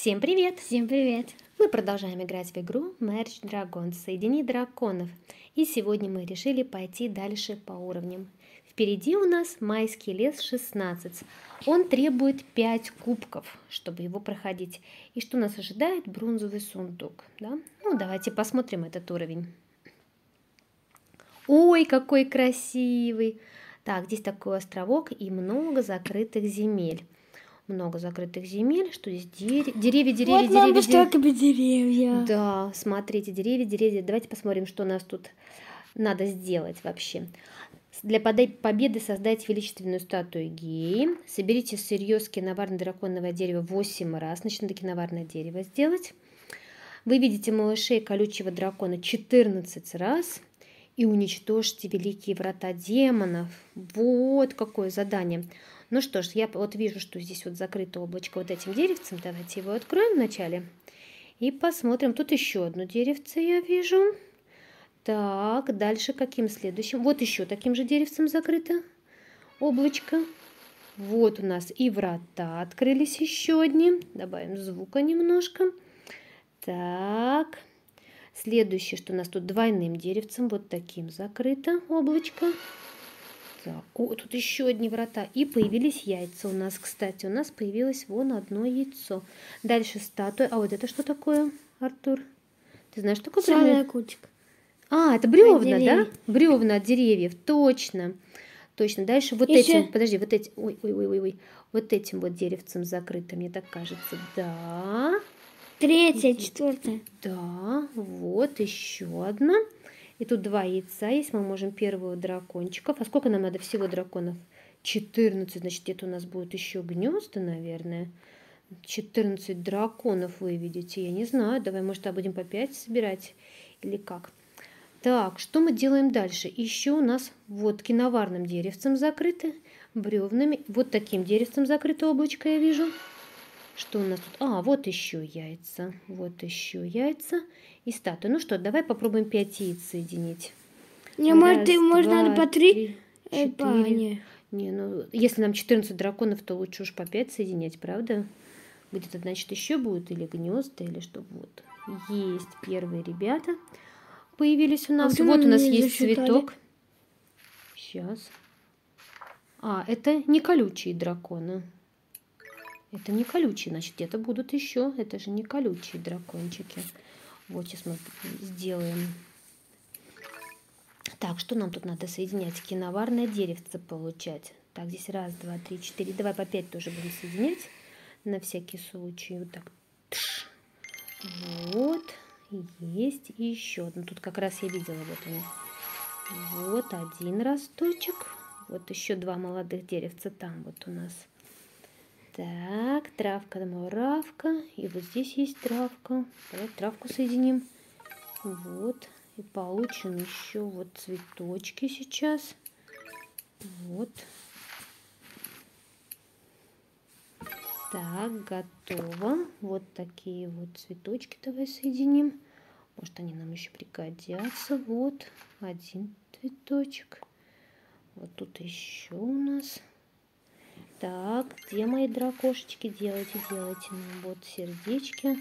Всем привет! Всем привет! Мы продолжаем играть в игру Merge Dragons, Соедини драконов. И сегодня мы решили пойти дальше по уровням. Впереди у нас майский лес 16. Он требует 5 кубков, чтобы его проходить. И что нас ожидает? Бронзовый сундук. Да? Ну, давайте посмотрим этот уровень. Ой, какой красивый! Так, здесь такой островок и много закрытых земель много закрытых земель, что здесь деревья, деревья, деревья, вот деревья. Вот столько деревья. Да, смотрите, деревья, деревья. Давайте посмотрим, что у нас тут надо сделать вообще. Для победы создайте величественную статую Геи. Соберите сырье с киноварно-драконного дерева 8 раз. Значит, надо киноварное дерево сделать. Вы видите малышей колючего дракона 14 раз. И уничтожьте великие врата демонов. Вот какое задание. Ну что ж, я вот вижу, что здесь вот закрыто облачко вот этим деревцем. Давайте его откроем вначале. И посмотрим. Тут еще одно деревце я вижу. Так, дальше каким следующим? Вот еще таким же деревцем закрыто облачко. Вот у нас и врата открылись еще одни. Добавим звука немножко. Так, следующее, что у нас тут двойным деревцем, вот таким закрыто облачко. Так, о, тут еще одни врата. И появились яйца у нас, кстати. У нас появилось вон одно яйцо. Дальше статуя. А вот это что такое, Артур? Ты знаешь, что такое Сальная кучка. А, это бревна, да? Бревна от деревьев, точно. Точно. Дальше вот Еще... этим, подожди, вот этим, ой, ой, ой, ой, ой, вот этим вот деревцем закрыто, мне так кажется. Да. Третья, четвертая. Да, вот еще одна. И тут два яйца есть. Мы можем первого дракончиков. А сколько нам надо всего драконов? 14. Значит, где-то у нас будет еще гнезда, наверное. 14 драконов вы видите. Я не знаю. Давай, может, а будем по 5 собирать? Или как? Так, что мы делаем дальше? Еще у нас вот киноварным деревцем закрыто, бревнами. Вот таким деревцем закрыто облачко я вижу. Что у нас тут? А, вот еще яйца. Вот еще яйца и статую. Ну что, давай попробуем 5 яиц соединить. Не, Раз, может, два, может, надо по 3? Э, не. ну, если нам 14 драконов, то лучше уж по 5 соединять, правда? Где-то, значит, еще будет или гнезда, или что. Вот. Есть первые ребята появились у нас. А вот у нас есть засчитали? цветок. Сейчас. А, это не колючие драконы. Это не колючие, значит, это будут еще. Это же не колючие дракончики. Вот сейчас мы сделаем. Так, что нам тут надо соединять? Киноварное деревце получать. Так, здесь раз, два, три, четыре. Давай по пять тоже будем соединять. На всякий случай. Вот так. Тш. Вот. Есть. Еще одно. Тут как раз я видела. Вот он. Вот один росточек. Вот еще два молодых деревца там вот у нас. Так, травка-муравка. И вот здесь есть травка. Давай травку соединим. Вот. И получим еще вот цветочки сейчас. Вот. Так, готово. Вот такие вот цветочки давай соединим. Может, они нам еще пригодятся. Вот один цветочек. Вот тут еще у нас так, где мои дракошечки? Делайте, делайте нам вот сердечки.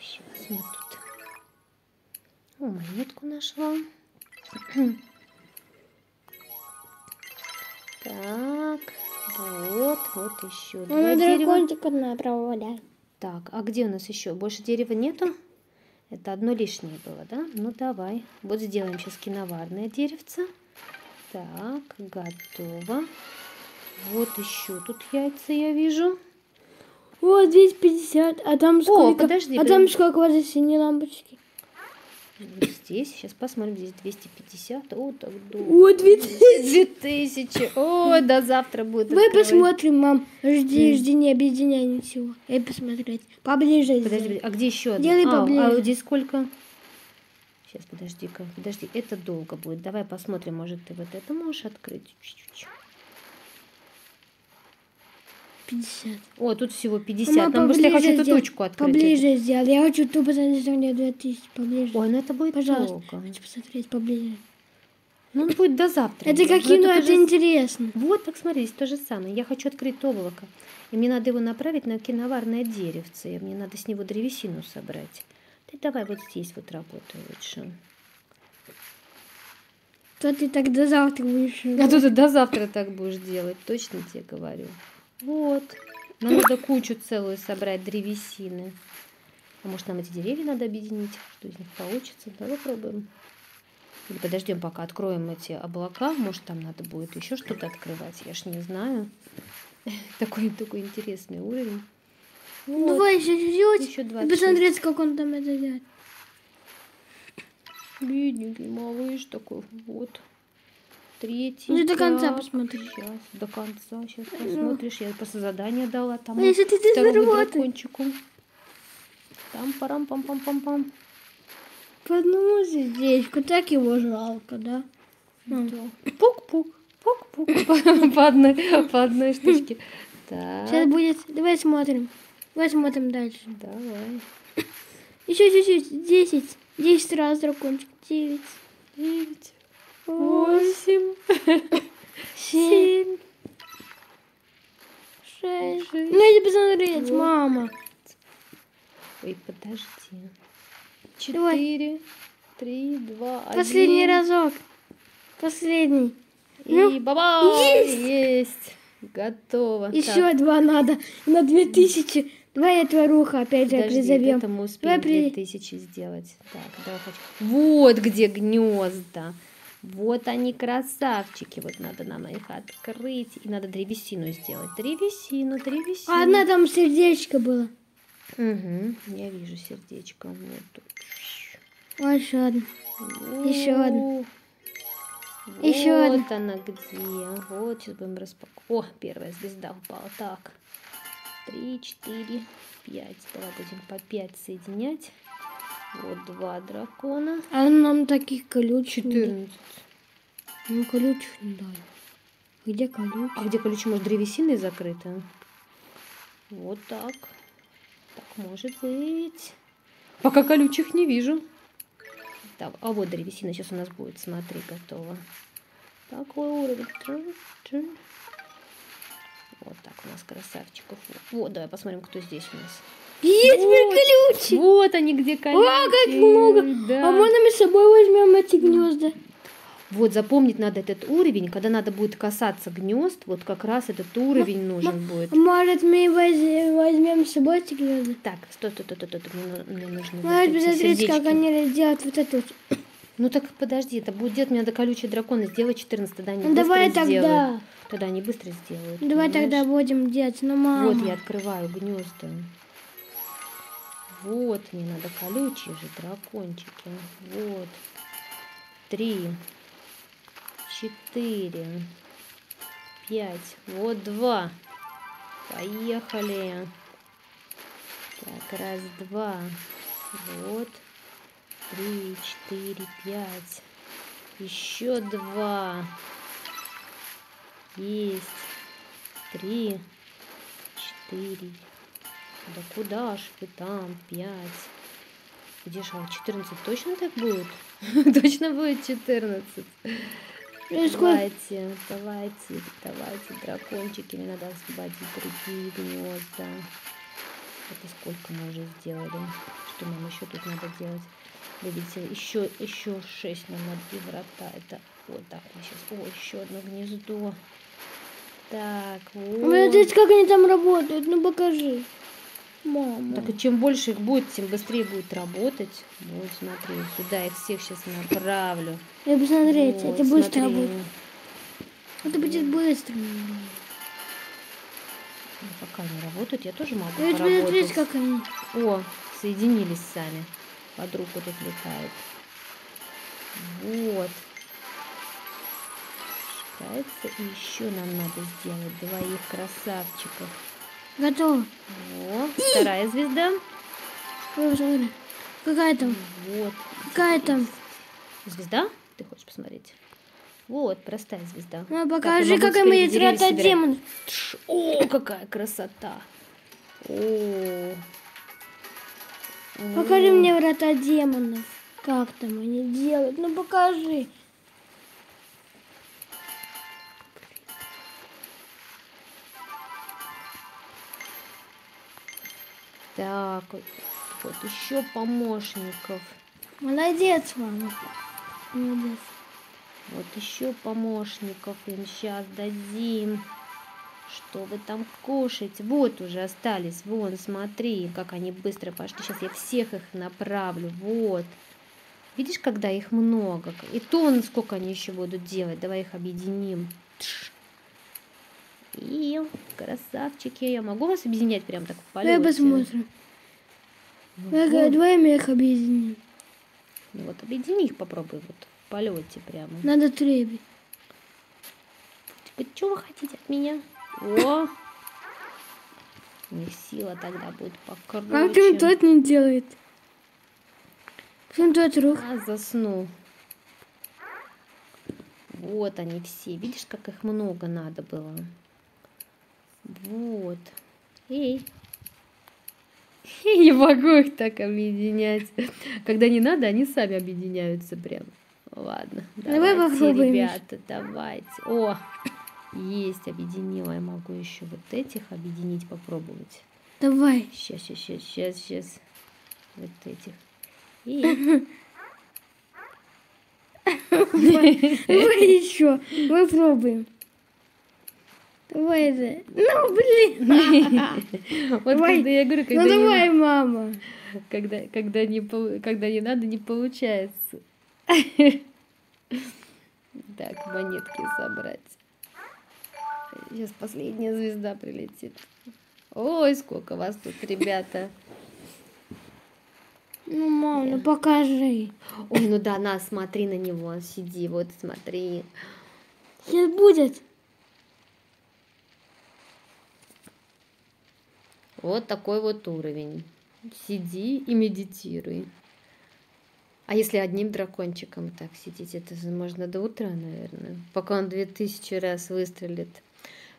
Сейчас мы тут О, монетку нашла. Так, вот, вот еще ну, два дракончика направляй. Так, а где у нас еще? Больше дерева нету? Это одно лишнее было, да? Ну, давай. Вот сделаем сейчас киноварное деревце. Так, готово. Вот еще тут яйца я вижу. Вот здесь 50, а там сколько? О, подожди. А там сколько вот эти синие лампочки? Вот здесь, сейчас посмотрим, здесь 250, о, так долго. О, 2000. 2000, о, до завтра будет Давай открывать. посмотрим, мам, жди, жди, не объединяй ничего. Я посмотреть, поближе Подожди, сделай. а где еще одна? Делай а, поближе. А здесь сколько? Сейчас, подожди-ка, подожди, это долго будет. Давай посмотрим, может, ты вот это можешь открыть? Чуть-чуть. 50. О, тут всего 50. Мама, Нам быстрее хочу эту точку открыть. Поближе сделай. Я хочу тупо посмотреть, что у меня 2000. Поближе. Ой, ну это будет Пожалуйста. долго. Хочу посмотреть поближе. Ну, он будет до завтра. Это делать. какие, Но ну это тоже- интересно. Вот, так смотри, здесь то же самое. Я хочу открыть облако. И мне надо его направить на киноварное деревце. И мне надо с него древесину собрать. Ты давай вот здесь вот работай лучше. То ты так до завтра будешь. А то ты до завтра так будешь делать, точно тебе говорю. Вот. Нам надо кучу целую собрать древесины. А может нам эти деревья надо объединить? Что из них получится? Давай попробуем. Или подождем, пока откроем эти облака. Может, там надо будет еще что-то открывать. Я ж не знаю. Такой, такой интересный уровень. Вот. Давай еще чуть-чуть. Еще И 26. посмотреть, как он там это делает. Бедненький малыш такой. Вот. Третий. Ну, до конца посмотри. Сейчас, до конца. Сейчас посмотришь. Я просто задание дала там. А если ты второму дракончику. Там парам пам пам пам пам По одному сердечку, так его жалко, да? Ну. Пук-пук. Пук-пук. По одной, по одной штучке. Сейчас Так. будет. Давай смотрим. Давай смотрим дальше. Давай. Еще чуть-чуть. Десять. Десять раз дракончик. Девять. Девять. Восемь. Семь. Шесть. Ну иди посмотреть, мама. Ой, подожди. Четыре. Три, два, один. Последний разок. Последний. И Ну, баба! есть! Есть! Готово. Еще два надо. На две тысячи. Давай этого руха опять же Подожди, призовем. это мы успеем Давай при- 2000 сделать. Так, давай хочу. Вот где гнезда. Вот они, красавчики. Вот надо нам их открыть. И надо древесину сделать. Древесину, древесину. А одна там сердечко было. Угу, я вижу сердечко. Вот тут. О, еще одна. Еще одна. Вот Еще одна. она где. Вот, сейчас будем распаковывать. О, первая звезда упала. Так. Три, четыре, пять. Давай будем по пять соединять. Вот два дракона. А нам таких колючих. не дали. Четырнадцать. Ну, колючих не дали. Где колючих? А где колючая, может, древесиной закрыта? Вот так. Так, может быть. Пока колючих не вижу. Так, а вот древесина сейчас у нас будет. Смотри, готово. Такой уровень. Вот так у нас красавчиков. Вот, давай посмотрим, кто здесь у нас. Есть Вот. вот. колючие. Вот они где колючие. О, как много. Да. А можно мы с собой возьмем эти гнезда? Вот запомнить надо этот уровень, когда надо будет касаться гнезд, вот как раз этот уровень нужен будет. Может, мы воз- возьмем с собой эти гнезда? Так, стой, стой, стой, стой, стой, мне, мне нужно вот Может, эти посмотреть, как они делают вот это вот. Ну так подожди, это будет делать, мне надо колючие драконы сделать 14, тогда они Ну, давай тогда. сделают. Тогда они быстро сделают. Давай понимаешь? тогда будем делать. Ну, мама. Вот я открываю гнезда. Вот, мне надо колючие же дракончики. Вот. Три. Четыре. Пять. Вот два. Поехали. Так, раз, два. Вот. Три, четыре, пять. Еще два. Есть. Три, четыре. Да куда ж вы там? Пять. Где ж, а 14 точно так будет? Точно будет 14. Ну? Давайте, давайте, давайте, дракончики. Мне надо освободить другие гнезда. Это сколько мы уже сделали? Что нам еще тут надо делать? Видите, еще, еще 6 нам надо и врата. Это вот так мы сейчас. О, еще одно гнездо. Так, вот. Смотреть, как они там работают. Ну, покажи. Мама. Так и чем больше их будет, тем быстрее будет работать. Вот, смотри, сюда их всех сейчас направлю. Я посмотреть, Вот, это быстро смотри. будет. Это будет быстро. Ну, пока не работают, я тоже могу Я поработать. как они. О, соединились сами. Под руку тут летает. Вот. Шкается. И еще нам надо сделать двоих красавчиков. Готово. О, вторая звезда. Какая там? Вот. Какая там? Звезда? Ты хочешь посмотреть? Вот, простая звезда. Ну, Так, покажи, моя деревья трата собирать. демон. Тш, О, какая красота! О. Покажи мне врата демонов. Как там они делают? Ну покажи. Так, вот, вот еще помощников. Молодец, мама. Молодец. Вот еще помощников им сейчас дадим. Что вы там кушаете? Вот уже остались. Вон, смотри, как они быстро пошли. Сейчас я всех их направлю. Вот. Видишь, когда их много? И то, сколько они еще будут делать. Давай их объединим. И красавчики. Я могу вас объединять прям так в полете? Давай посмотрим. Вот. давай мы их объединим. Ну вот объедини их попробуй вот в полете прямо. Надо требить. Что вы хотите от меня? О! У них сила тогда будет А покруче. почему тот не делает? Почему тот рух? А, заснул. Вот они все. Видишь, как их много надо было? Вот. Эй. Я могу их так объединять. Когда не надо, они сами объединяются прям. Ладно. Давай давайте, попробуем. ребята, давайте. О, есть, объединила. Я могу еще вот этих объединить, попробовать. Давай. Сейчас, сейчас, сейчас, сейчас, сейчас. Вот этих. И Давай еще. Мы пробуем. Давай это. Ну, блин. вот когда я говорю, когда, Ну давай, мама. когда, когда, не, когда не надо, не получается. Так, монетки собрать. Сейчас последняя звезда прилетит. Ой, сколько вас тут, ребята. Ну, мам, ну покажи. Ой, ну да, на, смотри на него, сиди, вот смотри. Сейчас будет. Вот такой вот уровень. Сиди и медитируй. А если одним дракончиком так сидеть, это можно до утра, наверное. Пока он 2000 раз выстрелит.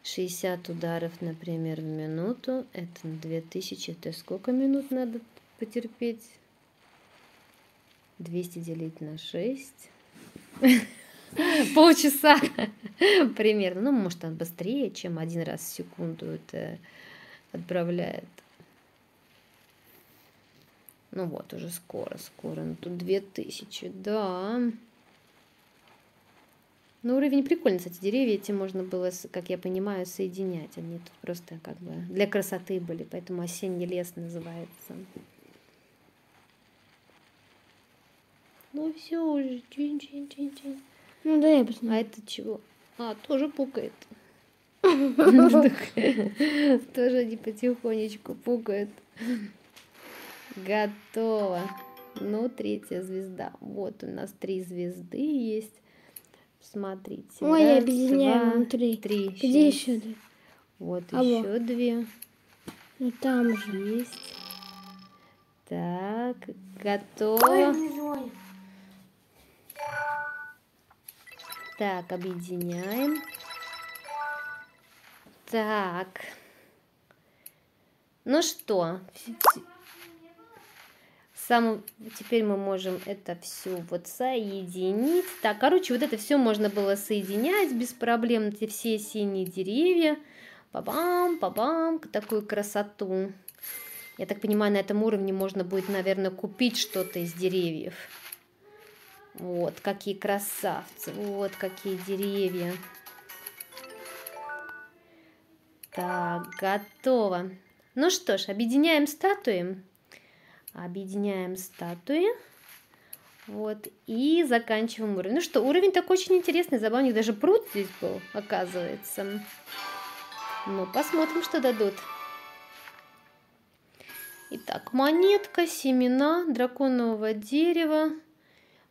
60 ударов, например, в минуту. Это на 2000. Это сколько минут надо потерпеть? 200 делить на 6. Полчаса примерно. Ну, может, он быстрее, чем один раз в секунду это отправляет. Ну вот, уже скоро, скоро. Ну тут 2000, да. Ну, уровень прикольный, кстати. Деревья эти можно было, как я понимаю, соединять. Они тут просто как бы для красоты были, поэтому осенний лес называется. Ну все уже, чин-чин-чин-чин. Ну, дай я А посмотрю. это чего? А, тоже пукает. Тоже они потихонечку пукают. Готово. Ну, третья звезда. Вот у нас три звезды есть. Смотрите. Ой, я Раз, объединяю два, внутри. Три. Где еще? да? Вот А вот. еще две. Ну, там же. Есть. Так, готово. Так, объединяем. Так. Ну что, сам, теперь мы можем это все вот соединить. Так, короче, вот это все можно было соединять без проблем. Эти все синие деревья. Па-бам, па-бам, такую красоту. Я так понимаю, на этом уровне можно будет, наверное, купить что-то из деревьев. Вот, какие красавцы, вот какие деревья. Так, готово. Ну что ж, объединяем статуи. Объединяем статуи. Вот, и заканчиваем уровень. Ну что, уровень такой очень интересный, забавный. Даже пруд здесь был, оказывается. Ну, посмотрим, что дадут. Итак, монетка, семена драконового дерева,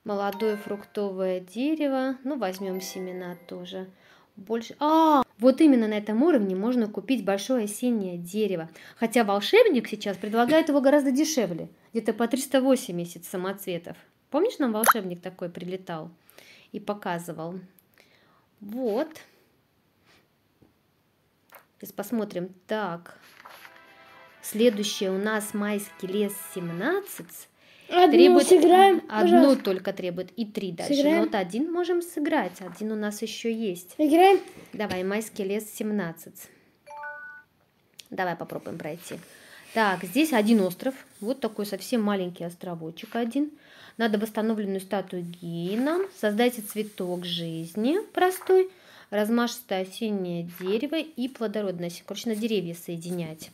молодое фруктовое дерево. Ну, возьмем семена тоже. Больше. А, вот именно на этом уровне можно купить большое осеннее дерево. Хотя волшебник сейчас предлагает его гораздо дешевле. Где-то по 380 самоцветов. Помнишь, нам волшебник такой прилетал и показывал? Вот. Сейчас посмотрим. Так. Следующее у нас майский лес 17. Одну Требует сыграем, одну пожалуйста. только требует и три дальше. Сыграем? Ну вот один можем сыграть, один у нас еще есть. Играем? Давай, майский лес 17. Давай попробуем пройти. Так, здесь один остров. Вот такой совсем маленький островочек один. Надо восстановленную статую Гейна. Создайте цветок жизни простой, размашистое осеннее дерево и плодородное. Короче, на деревья соединять.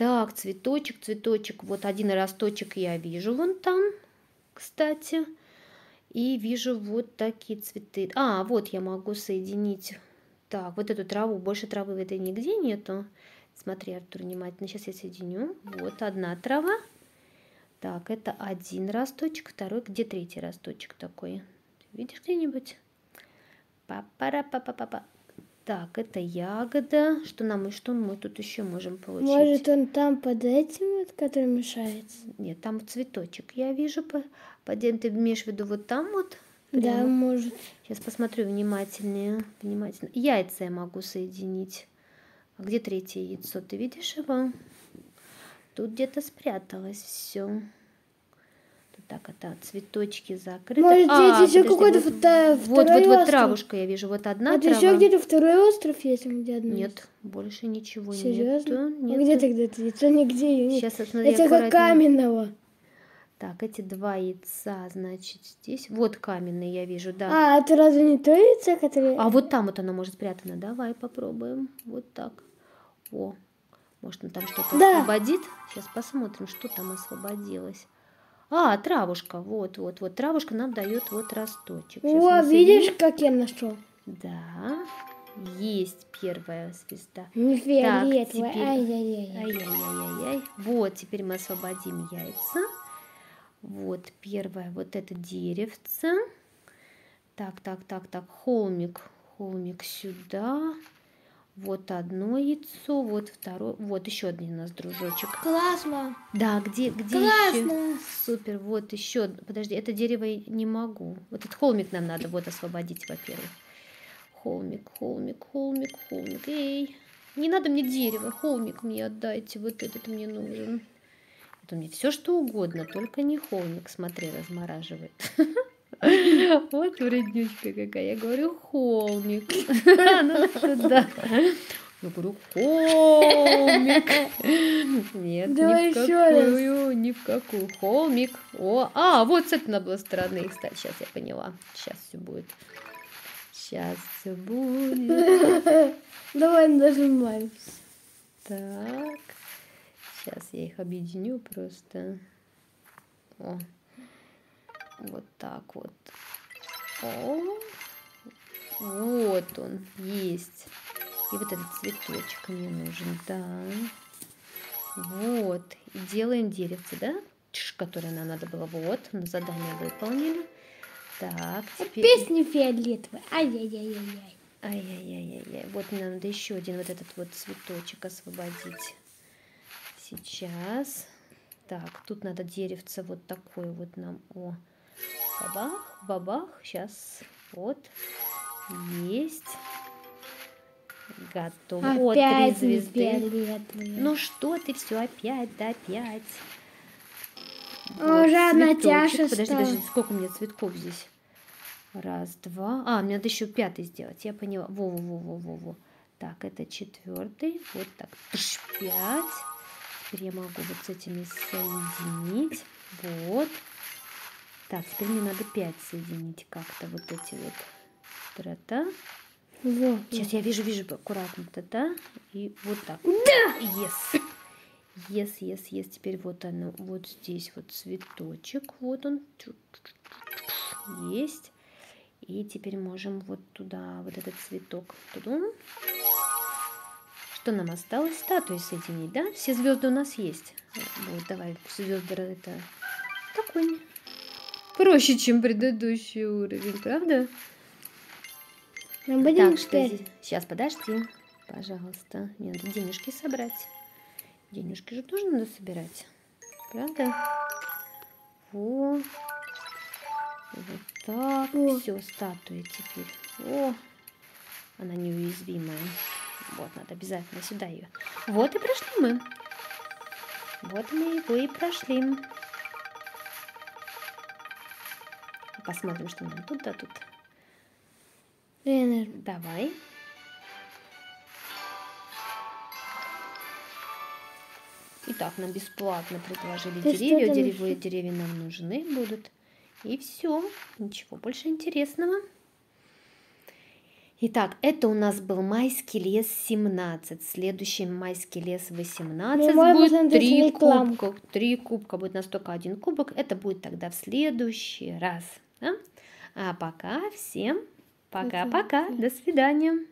Так, цветочек, цветочек. Вот один росточек я вижу вон там, кстати. И вижу вот такие цветы. А, вот я могу соединить. Так, вот эту траву. Больше травы в этой нигде нету. Смотри, Артур, внимательно. Сейчас я соединю. Вот одна трава. Так, это один росточек, второй, где третий росточек такой? Видишь где-нибудь? Папара-папа-папа. Так, это ягода. Что нам и что мы тут еще можем получить? Может, он там под этим, вот, который мешается? Нет, там цветочек. Я вижу, по, под ты имеешь в виду вот там вот? Прямо? Да, может. Сейчас посмотрю внимательнее. Внимательно. Яйца я могу соединить. А где третье яйцо? Ты видишь его? Тут где-то спряталось все. Так это цветочки закрыты. Может, а, здесь еще какой-то вот, второй Вот, вот, вот травушка я вижу. Вот одна а трава. еще где-то второй остров есть, где одна Нет, больше ничего Серьезно? нету. А где тогда это яйцо? Нигде нет. Сейчас, смотри, Это как каменного. Так, эти два яйца, значит, здесь. Вот каменные я вижу, да. А, это разве не то яйцо, которое... А вот там вот оно может спрятано. Давай попробуем. Вот так. О, может, он там что-то да. освободит? Сейчас посмотрим, что там освободилось. А, травушка, вот, вот, вот, травушка нам дает вот росточек. Сейчас О, видишь, как я нашел? Да, есть первая звезда. Не фиолетовая, так, теперь... ай-яй-яй. Вот, теперь мы освободим яйца. Вот первое, вот это деревце. Так, так, так, так, холмик, холмик сюда. Вот одно яйцо, вот второе, вот еще один у нас дружочек. Классно. Да, где, где Классно. еще? Супер, вот еще. Подожди, это дерево не могу. Вот этот холмик нам надо вот освободить, во-первых. Холмик, холмик, холмик, холмик. Эй, не надо мне дерево, холмик мне отдайте, вот этот мне нужен. Это мне все что угодно, только не холмик, смотри, размораживает. Вот вреднючка какая. Я говорю, холмик. Она туда. Я говорю, холмик. Нет, Давай ни в какую, ни в какую. Холмик. О, а, вот с этой надо было стороны, кстати. Сейчас я поняла. Сейчас все будет. Сейчас все будет. Давай нажимаем. Так. Сейчас я их объединю просто. О, вот так вот. О, вот он, есть. И вот этот цветочек мне нужен, да. Вот. И делаем деревце, да? Которое нам надо было. Вот, задание выполнили. Так, теперь... Песня фиолетовая. Ай-яй-яй-яй-яй. Ай-яй-яй-яй-яй. Вот мне надо еще один вот этот вот цветочек освободить. Сейчас. Так, тут надо деревце вот такое вот нам. О, Бабах, бабах. Сейчас. Вот. Есть. Готово. Опять О, три звезды. Ну что ты все опять, да опять. Вот, Уже тяжесть. Подожди, подожди, сколько у меня цветков здесь? Раз, два. А, мне надо еще пятый сделать. Я поняла. Во-во-во-во-во. Так, это четвертый. Вот так. Пять. Теперь я могу вот с этими соединить. Вот. Так, теперь мне надо 5 соединить как-то вот эти вот тра-та. Вот. Сейчас я вижу, вижу аккуратно та-та. И вот так. Да! Yes. Yes, yes, yes. Теперь вот оно, вот здесь вот цветочек. Вот он. Есть. И теперь можем вот туда, вот этот цветок. Туда. Что нам осталось? Статуи соединить, да? Все звезды у нас есть. Вот, давай, звезды это такой проще, чем предыдущий уровень, правда? Будем так, что здесь? Сейчас, подожди, пожалуйста. Мне надо денежки собрать. Денежки же тоже надо собирать, правда? Во. Вот так. О. Все, статуя теперь. О, она неуязвимая. Вот, надо обязательно сюда ее. Вот и прошли мы. Вот мы его и прошли. Посмотрим, что нам тут да тут. Лена. Давай. И так нам бесплатно предложили Ты деревья. Деревья, деревья нам нужны будут. И все. Ничего больше интересного. Итак, это у нас был майский лес 17. Следующий майский лес 18 Мы будет посмотреть 3 рекламу. кубка. 3 кубка будет на столько один кубок. Это будет тогда в следующий раз. Да? А пока всем пока-пока. До свидания.